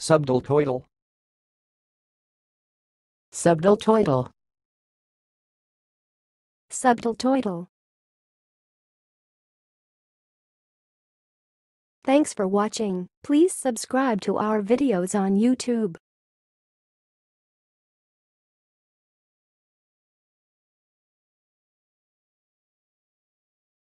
Subdeltoidal. Subdeltoidal. Subdeltoidal. Thanks for watching. Please subscribe to our videos on YouTube.